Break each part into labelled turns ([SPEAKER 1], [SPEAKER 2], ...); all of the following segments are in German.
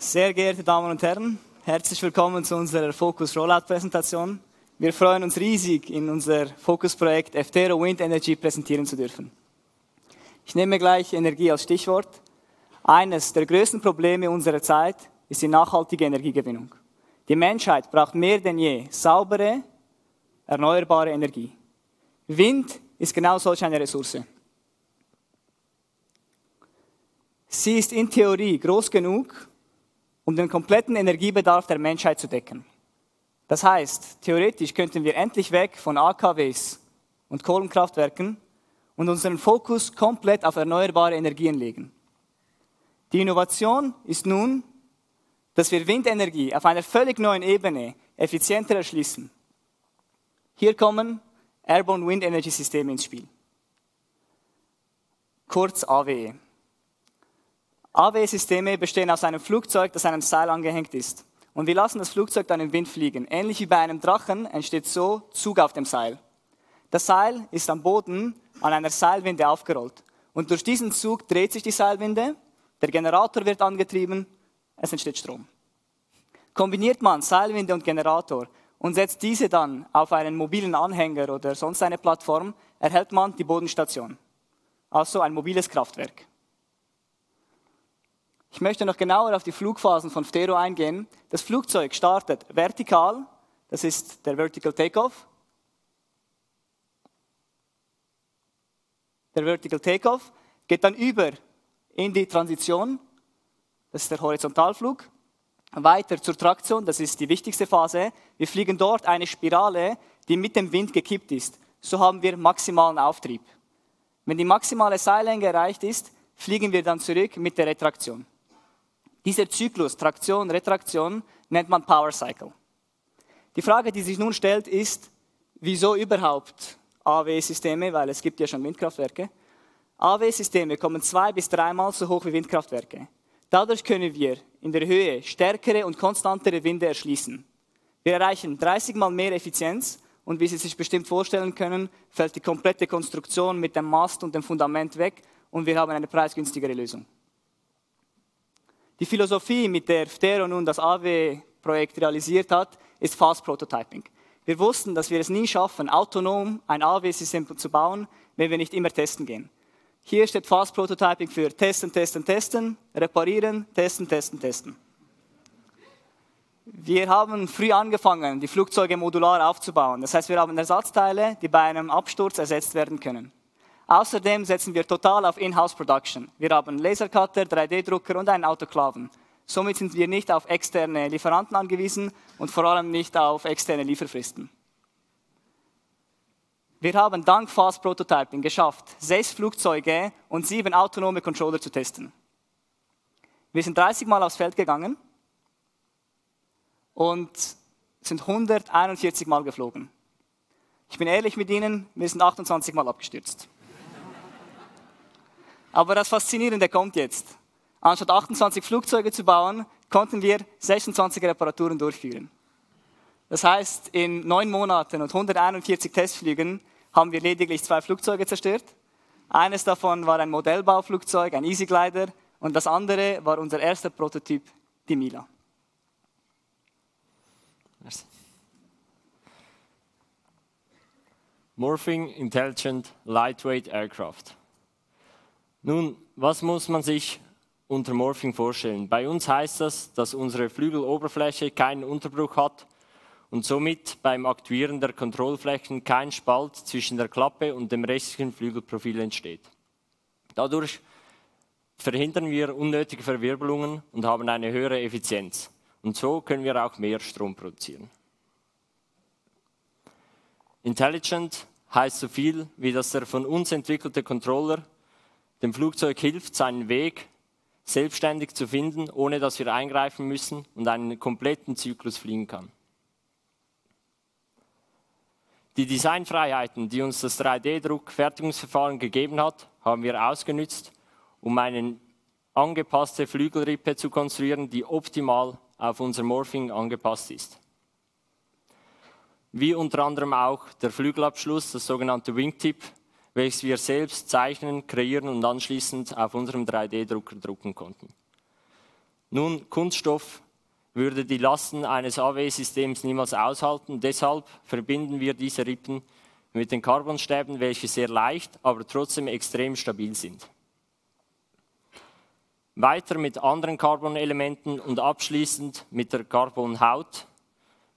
[SPEAKER 1] Sehr geehrte Damen und Herren, herzlich willkommen zu unserer Focus Rollout Präsentation. Wir freuen uns riesig, in unser Fokusprojekt Eftero Wind Energy präsentieren zu dürfen. Ich nehme gleich Energie als Stichwort. Eines der größten Probleme unserer Zeit ist die nachhaltige Energiegewinnung. Die Menschheit braucht mehr denn je saubere, erneuerbare Energie. Wind ist genau solch eine Ressource. Sie ist in Theorie groß genug, um den kompletten Energiebedarf der Menschheit zu decken. Das heißt, theoretisch könnten wir endlich weg von AKWs und Kohlenkraftwerken und unseren Fokus komplett auf erneuerbare Energien legen. Die Innovation ist nun, dass wir Windenergie auf einer völlig neuen Ebene effizienter erschließen. Hier kommen Airborne Wind Energy Systeme ins Spiel. Kurz AWE. AW-Systeme bestehen aus einem Flugzeug, das einem Seil angehängt ist. Und wir lassen das Flugzeug dann im Wind fliegen. Ähnlich wie bei einem Drachen entsteht so Zug auf dem Seil. Das Seil ist am Boden an einer Seilwinde aufgerollt. Und durch diesen Zug dreht sich die Seilwinde, der Generator wird angetrieben, es entsteht Strom. Kombiniert man Seilwinde und Generator und setzt diese dann auf einen mobilen Anhänger oder sonst eine Plattform, erhält man die Bodenstation. Also ein mobiles Kraftwerk. Ich möchte noch genauer auf die Flugphasen von Ftero eingehen. Das Flugzeug startet vertikal, das ist der Vertical Takeoff. Der Vertical Takeoff geht dann über in die Transition, das ist der Horizontalflug. Weiter zur Traktion, das ist die wichtigste Phase. Wir fliegen dort eine Spirale, die mit dem Wind gekippt ist. So haben wir maximalen Auftrieb. Wenn die maximale Seillänge erreicht ist, fliegen wir dann zurück mit der Retraktion. Dieser Zyklus, Traktion, Retraktion, nennt man Power Cycle. Die Frage, die sich nun stellt, ist, wieso überhaupt AW-Systeme, weil es gibt ja schon Windkraftwerke. AW-Systeme kommen zwei bis dreimal so hoch wie Windkraftwerke. Dadurch können wir in der Höhe stärkere und konstantere Winde erschließen. Wir erreichen 30 mal mehr Effizienz und wie Sie sich bestimmt vorstellen können, fällt die komplette Konstruktion mit dem Mast und dem Fundament weg und wir haben eine preisgünstigere Lösung. Die Philosophie, mit der Ftero nun das AW-Projekt realisiert hat, ist Fast Prototyping. Wir wussten, dass wir es nie schaffen, autonom ein AW-System zu bauen, wenn wir nicht immer testen gehen. Hier steht Fast Prototyping für testen, testen, testen, reparieren, testen, testen, testen. Wir haben früh angefangen, die Flugzeuge modular aufzubauen. Das heißt, wir haben Ersatzteile, die bei einem Absturz ersetzt werden können. Außerdem setzen wir total auf Inhouse Production. Wir haben Lasercutter, 3D-Drucker und einen Autoklaven. Somit sind wir nicht auf externe Lieferanten angewiesen und vor allem nicht auf externe Lieferfristen. Wir haben dank Fast Prototyping geschafft, sechs Flugzeuge und sieben autonome Controller zu testen. Wir sind 30 Mal aufs Feld gegangen und sind 141 Mal geflogen. Ich bin ehrlich mit Ihnen, wir sind 28 Mal abgestürzt. Aber das Faszinierende kommt jetzt. Anstatt 28 Flugzeuge zu bauen, konnten wir 26 Reparaturen durchführen. Das heißt, in neun Monaten und 141 Testflügen haben wir lediglich zwei Flugzeuge zerstört. Eines davon war ein Modellbauflugzeug, ein Easy Glider, und das andere war unser erster Prototyp, die Mila.
[SPEAKER 2] Merci. Morphing Intelligent Lightweight Aircraft. Nun, was muss man sich unter Morphing vorstellen? Bei uns heißt das, dass unsere Flügeloberfläche keinen Unterbruch hat und somit beim Aktivieren der Kontrollflächen kein Spalt zwischen der Klappe und dem restlichen Flügelprofil entsteht. Dadurch verhindern wir unnötige Verwirbelungen und haben eine höhere Effizienz. Und so können wir auch mehr Strom produzieren. Intelligent heißt so viel, wie dass der von uns entwickelte Controller dem Flugzeug hilft, seinen Weg selbstständig zu finden, ohne dass wir eingreifen müssen und einen kompletten Zyklus fliegen kann. Die Designfreiheiten, die uns das 3D-Druck-Fertigungsverfahren gegeben hat, haben wir ausgenützt, um eine angepasste Flügelrippe zu konstruieren, die optimal auf unser Morphing angepasst ist. Wie unter anderem auch der Flügelabschluss, das sogenannte Wingtip, welches wir selbst zeichnen, kreieren und anschließend auf unserem 3D-Drucker drucken konnten. Nun, Kunststoff würde die Lasten eines AW-Systems niemals aushalten. Deshalb verbinden wir diese Rippen mit den Carbonstäben, welche sehr leicht, aber trotzdem extrem stabil sind. Weiter mit anderen Carbonelementen und abschließend mit der Carbonhaut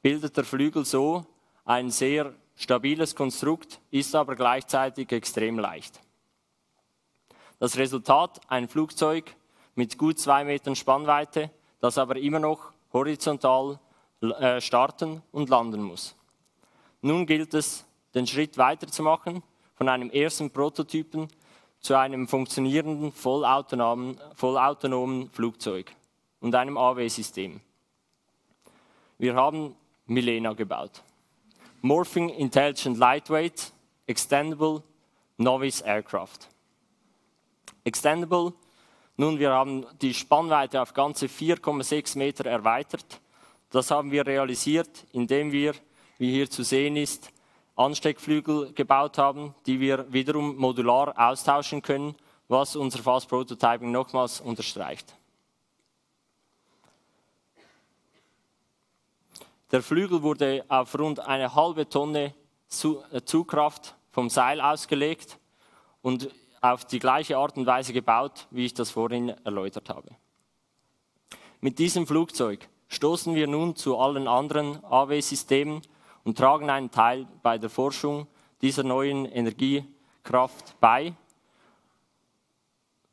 [SPEAKER 2] bildet der Flügel so ein sehr stabiles Konstrukt, ist aber gleichzeitig extrem leicht. Das Resultat ein Flugzeug mit gut zwei Metern Spannweite, das aber immer noch horizontal äh, starten und landen muss. Nun gilt es, den Schritt weiterzumachen von einem ersten Prototypen zu einem funktionierenden, vollautonomen, vollautonomen Flugzeug und einem AW-System. Wir haben Milena gebaut. Morphing Intelligent Lightweight Extendable Novice Aircraft. Extendable, nun wir haben die Spannweite auf ganze 4,6 Meter erweitert. Das haben wir realisiert, indem wir, wie hier zu sehen ist, Ansteckflügel gebaut haben, die wir wiederum modular austauschen können, was unser Fast Prototyping nochmals unterstreicht. Der Flügel wurde auf rund eine halbe Tonne äh, Zugkraft vom Seil ausgelegt und auf die gleiche Art und Weise gebaut, wie ich das vorhin erläutert habe. Mit diesem Flugzeug stoßen wir nun zu allen anderen AW-Systemen und tragen einen Teil bei der Forschung dieser neuen Energiekraft bei.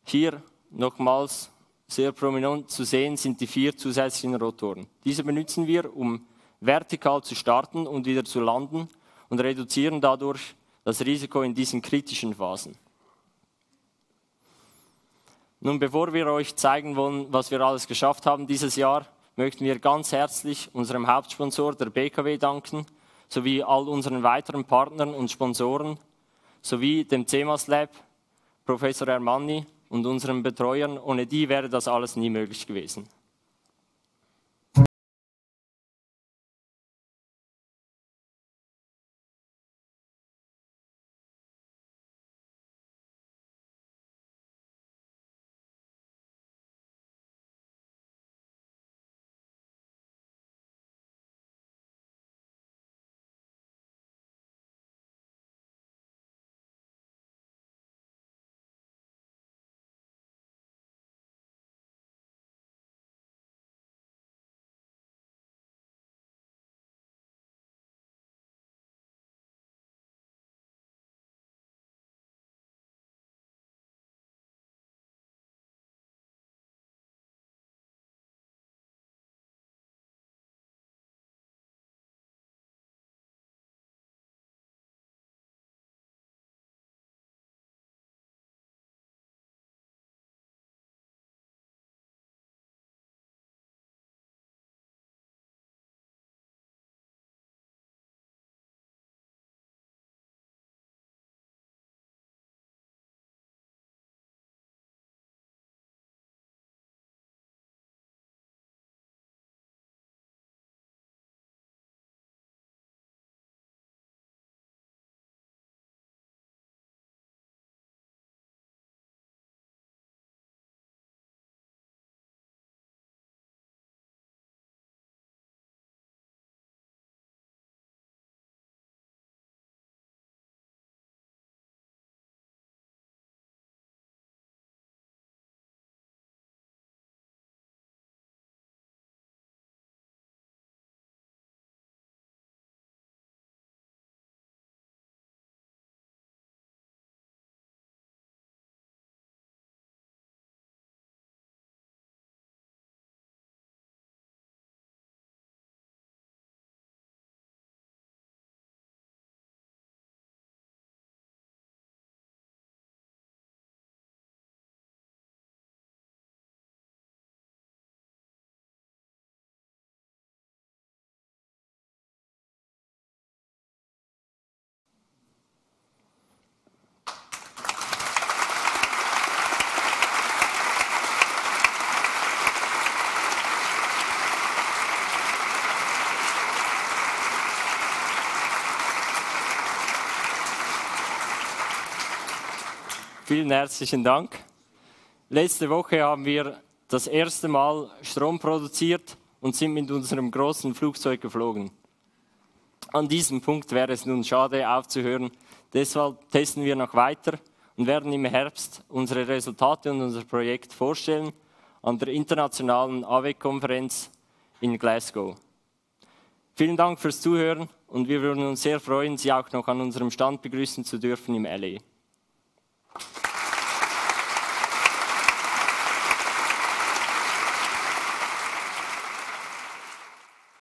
[SPEAKER 2] Hier nochmals sehr prominent zu sehen sind die vier zusätzlichen Rotoren. Diese benutzen wir, um vertikal zu starten und wieder zu landen und reduzieren dadurch das Risiko in diesen kritischen Phasen. Nun, bevor wir euch zeigen wollen, was wir alles geschafft haben dieses Jahr, möchten wir ganz herzlich unserem Hauptsponsor, der BKW, danken, sowie all unseren weiteren Partnern und Sponsoren, sowie dem CEMAS Lab, Professor Ermanni und unseren Betreuern. Ohne die wäre das alles nie möglich gewesen. Vielen herzlichen Dank. Letzte Woche haben wir das erste Mal Strom produziert und sind mit unserem großen Flugzeug geflogen. An diesem Punkt wäre es nun schade aufzuhören. Deshalb testen wir noch weiter und werden im Herbst unsere Resultate und unser Projekt vorstellen an der internationalen AWEC-Konferenz in Glasgow. Vielen Dank fürs Zuhören und wir würden uns sehr freuen, Sie auch noch an unserem Stand begrüßen zu dürfen im LA.